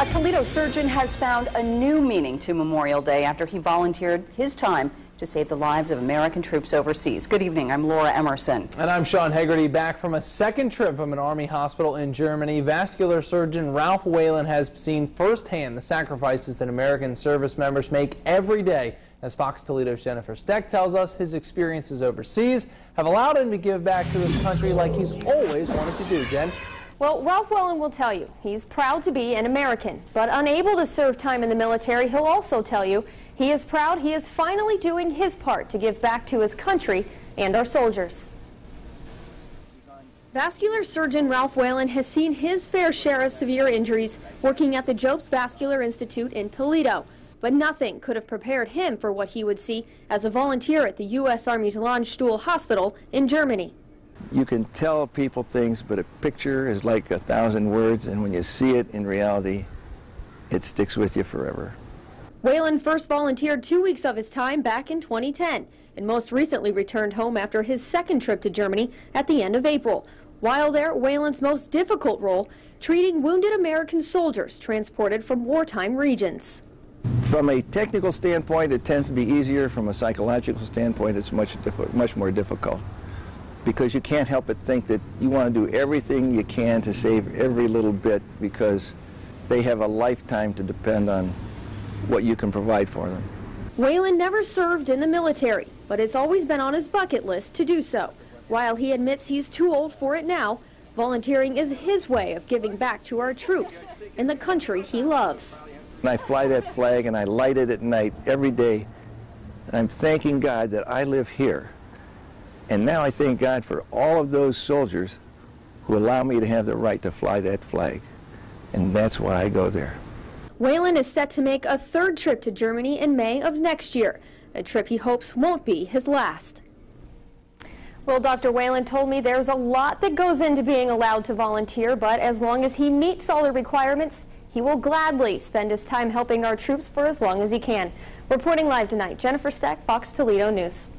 A Toledo surgeon has found a new meaning to Memorial Day after he volunteered his time to save the lives of American troops overseas. Good evening, I'm Laura Emerson. And I'm Sean Hegarty, back from a second trip from an Army hospital in Germany. Vascular surgeon Ralph Whalen has seen firsthand the sacrifices that American service members make every day. As Fox Toledo's Jennifer Steck tells us, his experiences overseas have allowed him to give back to his country like he's always wanted to do. Jen? Well, Ralph Whalen will tell you he's proud to be an American, but unable to serve time in the military, he'll also tell you he is proud he is finally doing his part to give back to his country and our soldiers. Vascular surgeon Ralph Whalen has seen his fair share of severe injuries working at the Jobst Vascular Institute in Toledo, but nothing could have prepared him for what he would see as a volunteer at the U.S. Army's Landstuhl Hospital in Germany. You can tell people things, but a picture is like a thousand words, and when you see it in reality, it sticks with you forever. Whalen first volunteered two weeks of his time back in 2010 and most recently returned home after his second trip to Germany at the end of April. While there, Whalen's most difficult role, treating wounded American soldiers transported from wartime regions. From a technical standpoint, it tends to be easier. From a psychological standpoint, it's much, much more difficult because you can't help but think that you want to do everything you can to save every little bit because they have a lifetime to depend on what you can provide for them. Whalen never served in the military, but it's always been on his bucket list to do so. While he admits he's too old for it now, volunteering is his way of giving back to our troops in the country he loves. And I fly that flag and I light it at night every day. And I'm thanking God that I live here. And now I thank God for all of those soldiers who allow me to have the right to fly that flag. And that's why I go there. Whalen is set to make a third trip to Germany in May of next year, a trip he hopes won't be his last. Well, Dr. Whalen told me there's a lot that goes into being allowed to volunteer, but as long as he meets all the requirements, he will gladly spend his time helping our troops for as long as he can. Reporting live tonight, Jennifer Steck, Fox Toledo News.